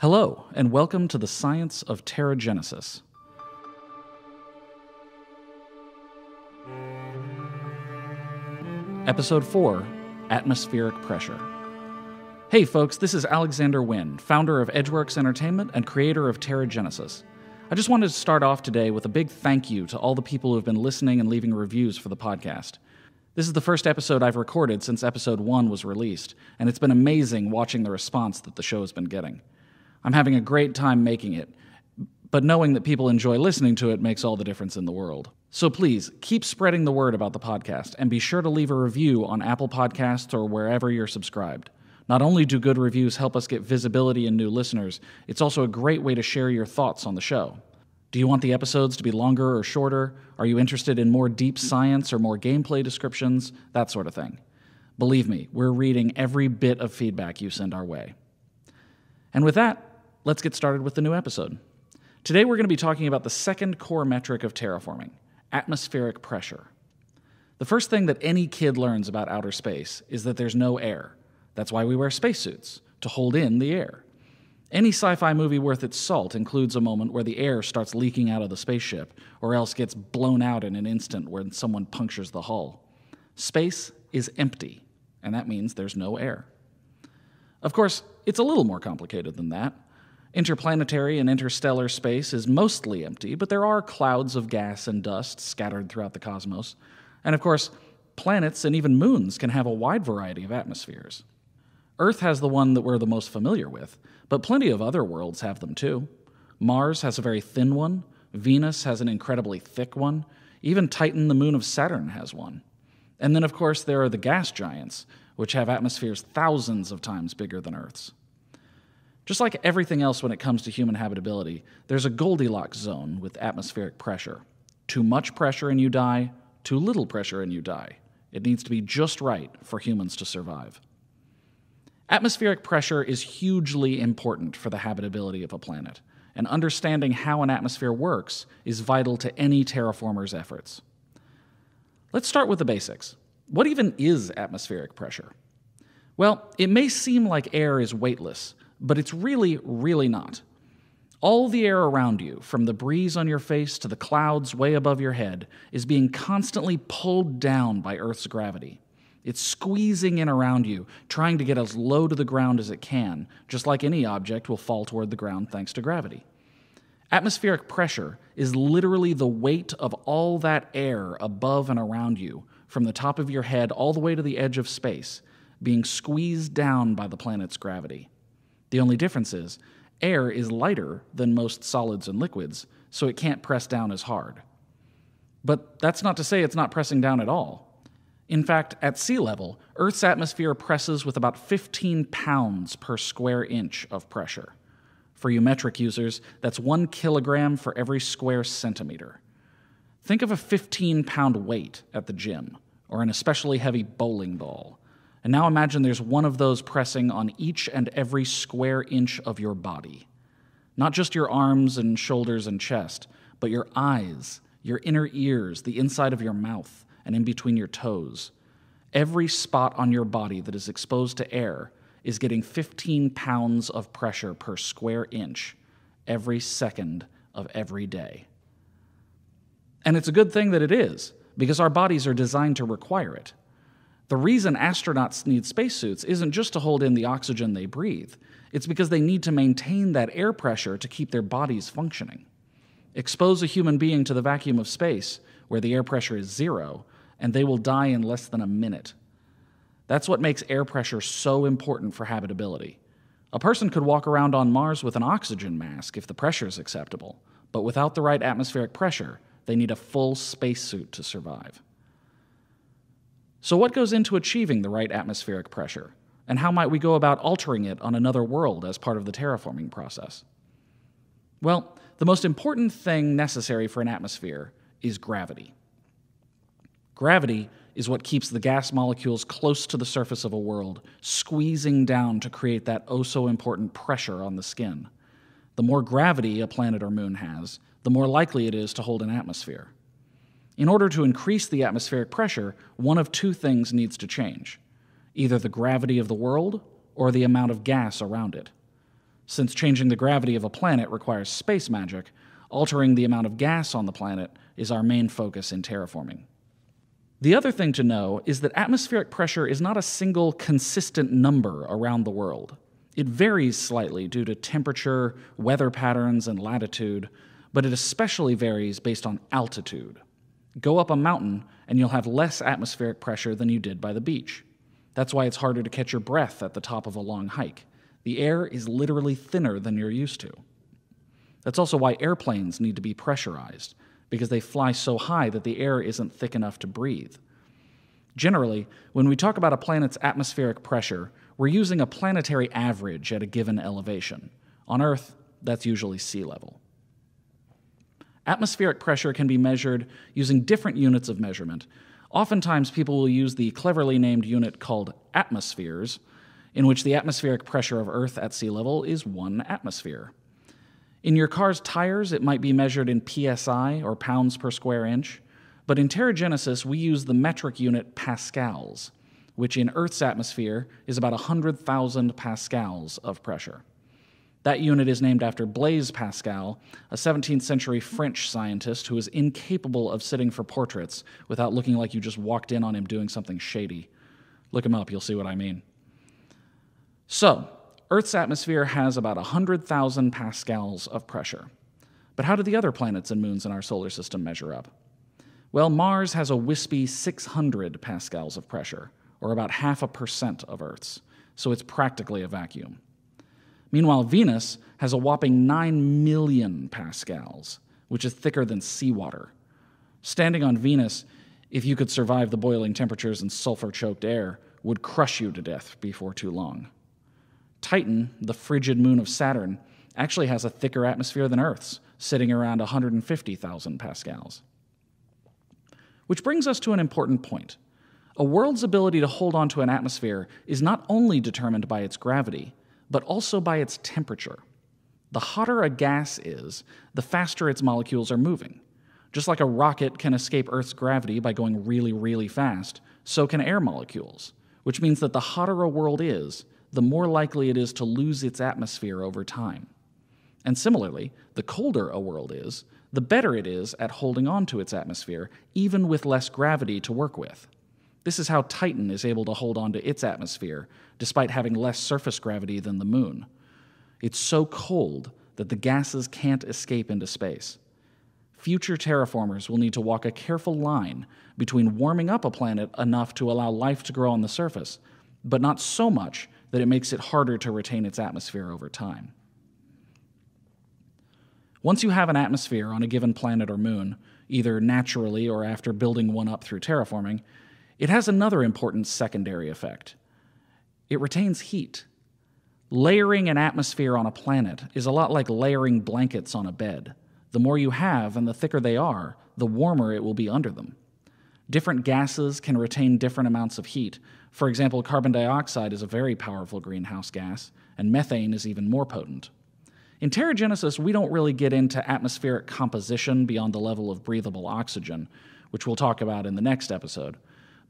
Hello, and welcome to the Science of Terragenesis. Episode 4 Atmospheric Pressure. Hey, folks, this is Alexander Winn, founder of Edgeworks Entertainment and creator of Terragenesis. I just wanted to start off today with a big thank you to all the people who have been listening and leaving reviews for the podcast. This is the first episode I've recorded since episode 1 was released, and it's been amazing watching the response that the show has been getting. I'm having a great time making it, but knowing that people enjoy listening to it makes all the difference in the world. So please keep spreading the word about the podcast and be sure to leave a review on Apple Podcasts or wherever you're subscribed. Not only do good reviews help us get visibility and new listeners, it's also a great way to share your thoughts on the show. Do you want the episodes to be longer or shorter? Are you interested in more deep science or more gameplay descriptions? That sort of thing. Believe me, we're reading every bit of feedback you send our way. And with that, let's get started with the new episode. Today we're going to be talking about the second core metric of terraforming atmospheric pressure. The first thing that any kid learns about outer space is that there's no air. That's why we wear spacesuits, to hold in the air. Any sci fi movie worth its salt includes a moment where the air starts leaking out of the spaceship, or else gets blown out in an instant when someone punctures the hull. Space is empty, and that means there's no air. Of course, it's a little more complicated than that. Interplanetary and interstellar space is mostly empty, but there are clouds of gas and dust scattered throughout the cosmos. And of course, planets and even moons can have a wide variety of atmospheres. Earth has the one that we're the most familiar with, but plenty of other worlds have them too. Mars has a very thin one, Venus has an incredibly thick one, even Titan, the moon of Saturn, has one. And then, of course, there are the gas giants, which have atmospheres thousands of times bigger than Earth's. Just like everything else when it comes to human habitability, there's a Goldilocks zone with atmospheric pressure. Too much pressure and you die, too little pressure and you die. It needs to be just right for humans to survive. Atmospheric pressure is hugely important for the habitability of a planet, and understanding how an atmosphere works is vital to any terraformer's efforts. Let's start with the basics. What even is atmospheric pressure? Well, it may seem like air is weightless, but it's really, really not. All the air around you, from the breeze on your face to the clouds way above your head, is being constantly pulled down by Earth's gravity. It's squeezing in around you, trying to get as low to the ground as it can, just like any object will fall toward the ground thanks to gravity. Atmospheric pressure is literally the weight of all that air above and around you, from the top of your head all the way to the edge of space, being squeezed down by the planet's gravity. The only difference is air is lighter than most solids and liquids, so it can't press down as hard. But that's not to say it's not pressing down at all. In fact, at sea level, Earth's atmosphere presses with about 15 pounds per square inch of pressure. For you metric users, that's one kilogram for every square centimeter. Think of a 15 pound weight at the gym, or an especially heavy bowling ball. And now imagine there's one of those pressing on each and every square inch of your body. Not just your arms and shoulders and chest, but your eyes, your inner ears, the inside of your mouth, and in between your toes. Every spot on your body that is exposed to air is getting 15 pounds of pressure per square inch every second of every day. And it's a good thing that it is, because our bodies are designed to require it. The reason astronauts need spacesuits isn't just to hold in the oxygen they breathe, it's because they need to maintain that air pressure to keep their bodies functioning. Expose a human being to the vacuum of space, where the air pressure is zero, and they will die in less than a minute. That's what makes air pressure so important for habitability. A person could walk around on Mars with an oxygen mask if the pressure is acceptable, but without the right atmospheric pressure, they need a full spacesuit to survive. So, what goes into achieving the right atmospheric pressure? And how might we go about altering it on another world as part of the terraforming process? Well, the most important thing necessary for an atmosphere is gravity. Gravity is what keeps the gas molecules close to the surface of a world, squeezing down to create that oh so important pressure on the skin. The more gravity a planet or moon has, the more likely it is to hold an atmosphere. In order to increase the atmospheric pressure, one of two things needs to change either the gravity of the world or the amount of gas around it. Since changing the gravity of a planet requires space magic, altering the amount of gas on the planet is our main focus in terraforming. The other thing to know is that atmospheric pressure is not a single consistent number around the world. It varies slightly due to temperature, weather patterns, and latitude, but it especially varies based on altitude. Go up a mountain, and you'll have less atmospheric pressure than you did by the beach. That's why it's harder to catch your breath at the top of a long hike. The air is literally thinner than you're used to. That's also why airplanes need to be pressurized, because they fly so high that the air isn't thick enough to breathe. Generally, when we talk about a planet's atmospheric pressure, we're using a planetary average at a given elevation. On Earth, that's usually sea level. Atmospheric pressure can be measured using different units of measurement. Oftentimes, people will use the cleverly named unit called atmospheres, in which the atmospheric pressure of Earth at sea level is one atmosphere. In your car's tires, it might be measured in psi or pounds per square inch, but in Terragenesis, we use the metric unit pascals, which in Earth's atmosphere is about 100,000 pascals of pressure. That unit is named after Blaise Pascal, a 17th century French scientist who was incapable of sitting for portraits without looking like you just walked in on him doing something shady. Look him up, you'll see what I mean. So, Earth's atmosphere has about 100,000 pascals of pressure. But how do the other planets and moons in our solar system measure up? Well, Mars has a wispy 600 pascals of pressure, or about half a percent of Earth's, so it's practically a vacuum. Meanwhile, Venus has a whopping 9 million pascals, which is thicker than seawater. Standing on Venus, if you could survive the boiling temperatures and sulfur choked air, would crush you to death before too long. Titan, the frigid moon of Saturn, actually has a thicker atmosphere than Earth's, sitting around 150,000 pascals. Which brings us to an important point. A world's ability to hold onto an atmosphere is not only determined by its gravity, but also by its temperature. The hotter a gas is, the faster its molecules are moving. Just like a rocket can escape Earth's gravity by going really, really fast, so can air molecules, which means that the hotter a world is, the more likely it is to lose its atmosphere over time. And similarly, the colder a world is, the better it is at holding on to its atmosphere, even with less gravity to work with. This is how Titan is able to hold on to its atmosphere, despite having less surface gravity than the moon. It's so cold that the gases can't escape into space. Future terraformers will need to walk a careful line between warming up a planet enough to allow life to grow on the surface, but not so much that it makes it harder to retain its atmosphere over time. Once you have an atmosphere on a given planet or moon, either naturally or after building one up through terraforming, it has another important secondary effect it retains heat. Layering an atmosphere on a planet is a lot like layering blankets on a bed. The more you have and the thicker they are, the warmer it will be under them. Different gases can retain different amounts of heat, for example, carbon dioxide is a very powerful greenhouse gas, and methane is even more potent. In Terragenesis, we don't really get into atmospheric composition beyond the level of breathable oxygen, which we'll talk about in the next episode.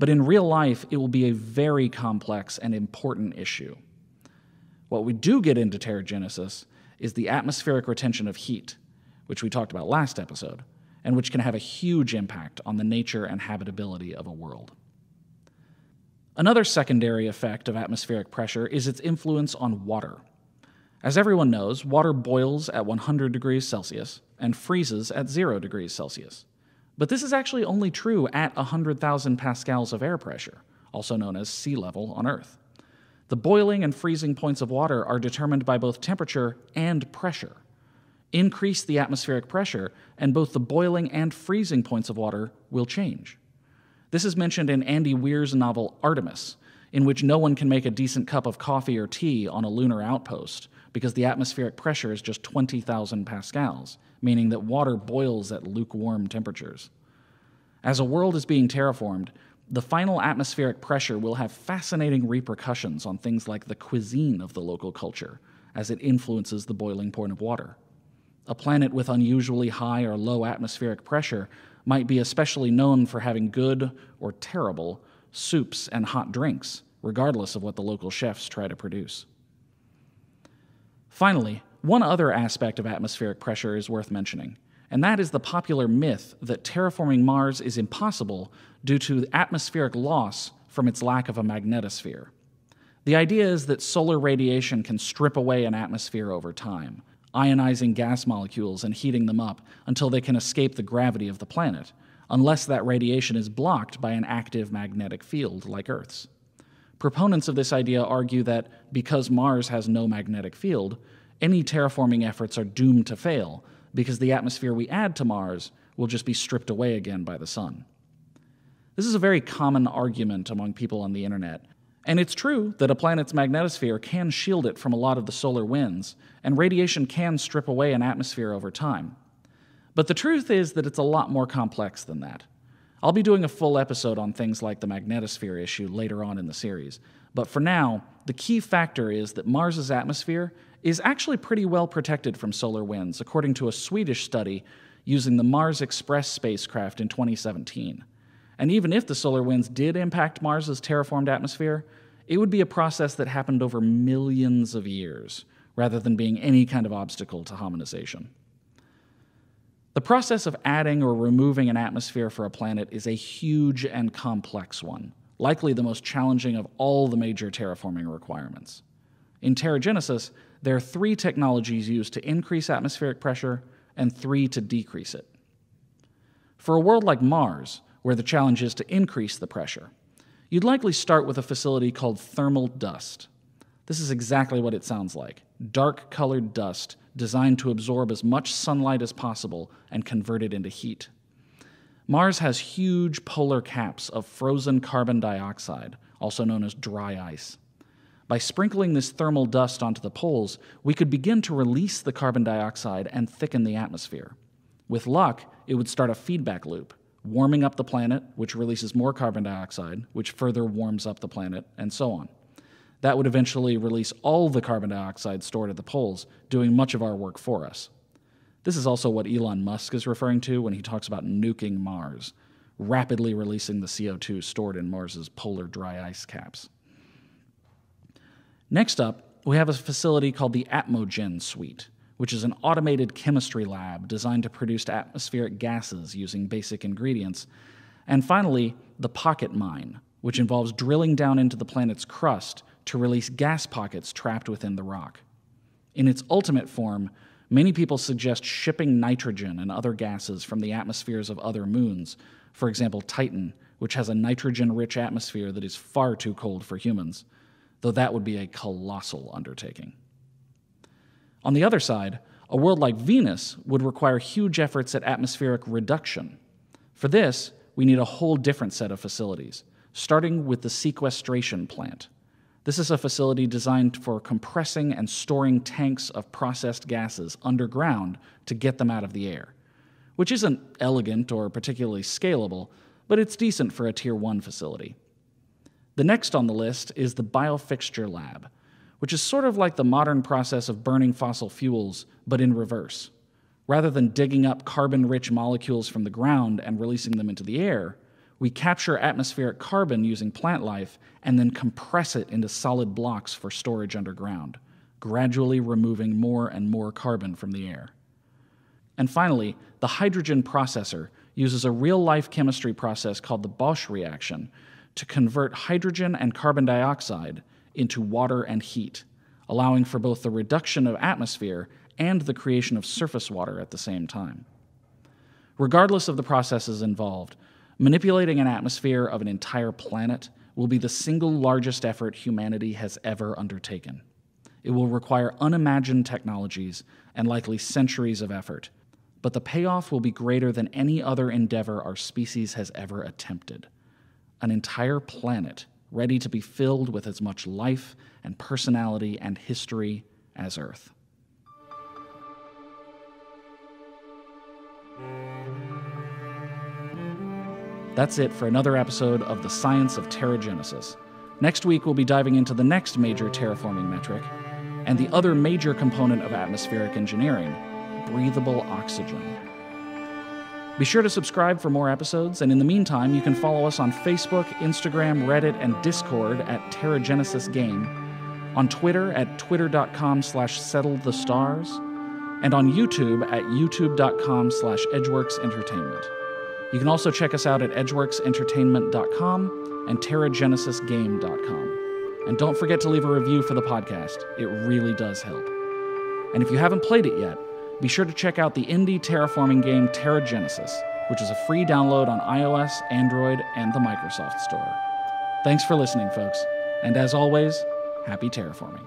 But in real life, it will be a very complex and important issue. What we do get into Terragenesis is the atmospheric retention of heat, which we talked about last episode, and which can have a huge impact on the nature and habitability of a world. Another secondary effect of atmospheric pressure is its influence on water. As everyone knows, water boils at 100 degrees Celsius and freezes at 0 degrees Celsius. But this is actually only true at 100,000 pascals of air pressure, also known as sea level on Earth. The boiling and freezing points of water are determined by both temperature and pressure. Increase the atmospheric pressure, and both the boiling and freezing points of water will change. This is mentioned in Andy Weir's novel Artemis, in which no one can make a decent cup of coffee or tea on a lunar outpost because the atmospheric pressure is just 20,000 pascals, meaning that water boils at lukewarm temperatures. As a world is being terraformed, the final atmospheric pressure will have fascinating repercussions on things like the cuisine of the local culture, as it influences the boiling point of water. A planet with unusually high or low atmospheric pressure might be especially known for having good or terrible soups and hot drinks, regardless of what the local chefs try to produce. Finally, one other aspect of atmospheric pressure is worth mentioning, and that is the popular myth that terraforming Mars is impossible due to atmospheric loss from its lack of a magnetosphere. The idea is that solar radiation can strip away an atmosphere over time, ionizing gas molecules and heating them up until they can escape the gravity of the planet, unless that radiation is blocked by an active magnetic field like Earth's. Proponents of this idea argue that because Mars has no magnetic field, any terraforming efforts are doomed to fail because the atmosphere we add to Mars will just be stripped away again by the sun. This is a very common argument among people on the internet, and it's true that a planet's magnetosphere can shield it from a lot of the solar winds, and radiation can strip away an atmosphere over time. But the truth is that it's a lot more complex than that. I'll be doing a full episode on things like the magnetosphere issue later on in the series, but for now, the key factor is that Mars's atmosphere is actually pretty well protected from solar winds, according to a Swedish study using the Mars Express spacecraft in 2017. And even if the solar winds did impact Mars's terraformed atmosphere, it would be a process that happened over millions of years, rather than being any kind of obstacle to hominization. The process of adding or removing an atmosphere for a planet is a huge and complex one, likely the most challenging of all the major terraforming requirements. In Terragenesis, there are three technologies used to increase atmospheric pressure and three to decrease it. For a world like Mars, where the challenge is to increase the pressure, you'd likely start with a facility called thermal dust. This is exactly what it sounds like dark colored dust designed to absorb as much sunlight as possible and convert it into heat. Mars has huge polar caps of frozen carbon dioxide, also known as dry ice. By sprinkling this thermal dust onto the poles, we could begin to release the carbon dioxide and thicken the atmosphere. With luck, it would start a feedback loop, warming up the planet, which releases more carbon dioxide, which further warms up the planet, and so on. That would eventually release all the carbon dioxide stored at the poles, doing much of our work for us. This is also what Elon Musk is referring to when he talks about nuking Mars, rapidly releasing the CO2 stored in Mars's polar dry ice caps. Next up, we have a facility called the Atmogen Suite, which is an automated chemistry lab designed to produce atmospheric gases using basic ingredients. And finally, the Pocket Mine, which involves drilling down into the planet's crust to release gas pockets trapped within the rock. In its ultimate form, many people suggest shipping nitrogen and other gases from the atmospheres of other moons, for example, Titan, which has a nitrogen rich atmosphere that is far too cold for humans, though that would be a colossal undertaking. On the other side, a world like Venus would require huge efforts at atmospheric reduction. For this, we need a whole different set of facilities, starting with the sequestration plant. This is a facility designed for compressing and storing tanks of processed gases underground to get them out of the air, which isn't elegant or particularly scalable, but it's decent for a Tier 1 facility. The next on the list is the Biofixture Lab, which is sort of like the modern process of burning fossil fuels, but in reverse. Rather than digging up carbon rich molecules from the ground and releasing them into the air, we capture atmospheric carbon using plant life and then compress it into solid blocks for storage underground, gradually removing more and more carbon from the air. And finally, the hydrogen processor uses a real life chemistry process called the Bosch reaction to convert hydrogen and carbon dioxide into water and heat, allowing for both the reduction of atmosphere and the creation of surface water at the same time. Regardless of the processes involved, Manipulating an atmosphere of an entire planet will be the single largest effort humanity has ever undertaken. It will require unimagined technologies and likely centuries of effort, but the payoff will be greater than any other endeavor our species has ever attempted. An entire planet ready to be filled with as much life and personality and history as Earth. That's it for another episode of The Science of Terragenesis. Next week, we'll be diving into the next major terraforming metric and the other major component of atmospheric engineering breathable oxygen. Be sure to subscribe for more episodes, and in the meantime, you can follow us on Facebook, Instagram, Reddit, and Discord at Terragenesis Game. on Twitter at twitter.com slash settlethestars, and on YouTube at youtube.com slash edgeworksentertainment. You can also check us out at edgeworksentertainment.com and terragenesisgame.com. And don't forget to leave a review for the podcast. It really does help. And if you haven't played it yet, be sure to check out the indie terraforming game Terra Genesis, which is a free download on iOS, Android, and the Microsoft Store. Thanks for listening, folks. And as always, happy terraforming.